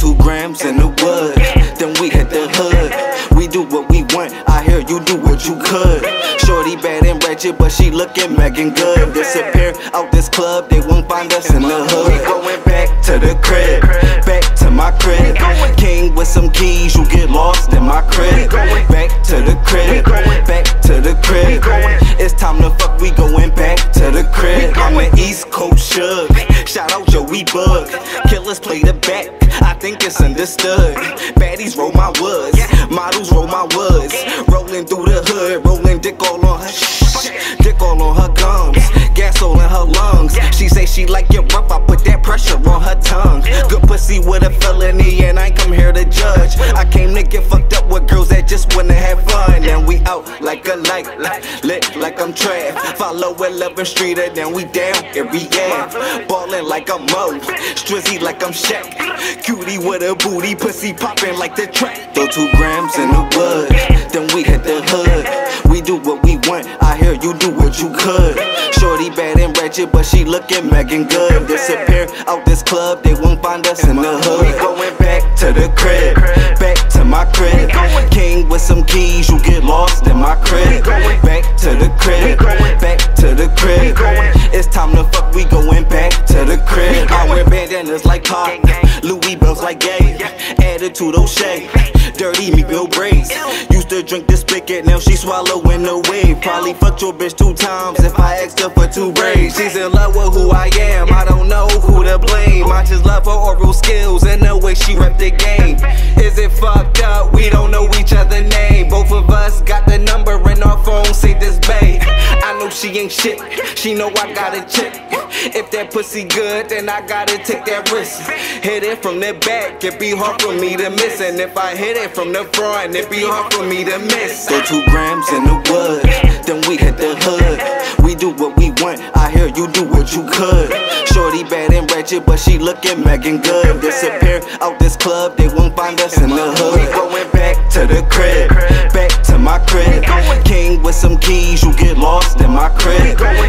two grams in the wood, then we hit the hood. We do what we want, I hear you do what you could. Shorty bad and ratchet, but she looking Meagan Good. Disappear out this club, they won't find us in the hood. We going back to the crib, back to my crib. King with some keys, you get lost in my crib. Back to the crib, back to the crib. It's time to fuck, we going back to the crib. I'm an East Coast shug. Out Bug. Killers play the back, I think it's understood. Baddies roll my woods, models roll my woods. Rolling through the hood, rolling dick all on her dick all on her gums, gas all in her lungs. She say she like it rough, I put that pressure on her tongue. Good pussy with a felony, and I come here to judge. I came to get fucked up with girls that just wanna have fun, and we out like a light, lit like I'm trash. Follow 11th Street, and then we down every yeah. Ballin' like I'm Mo, Strizzy like I'm Shaq. Cutie with a booty, pussy poppin' like the track. Throw two grams in the wood, then we hit the hood. We do what we want, I hear you do what you could. Shorty bad and ratchet, but she looking Meagan Good. Disappear out this club, they won't find us in the hood. We going back to the crib, back to my crib. With some keys, you get lost in my crib. Going back to the crib, Going back to the crib. It's time to fuck, we going back to the crib. I wear bandanas like Pop, Louis belts like Gay, attitude O'Shea, dirty me Bill braids. Used to drink this spigot, now she swallowing the wave. Probably fucked your bitch two times if I asked her for two braids. She's in love with who I am, I don't know who to blame. I just love her oral skills and the way she rep the game. Is it she ain't shit. She know I gotta check. If that pussy good, then I gotta take that risk. Hit it from the back, it be hard for me to miss. And if I hit it from the front, it be hard for me to miss. Throw two grams in the woods, then we hit the hood. We do what we want, I hear you do what you could. Shorty bad and ratchet, but she lookin' Meagan Good. Disappear out this club, they won't find us in the hood. We going back to the crib, back to my crib. King with some keys, my credit.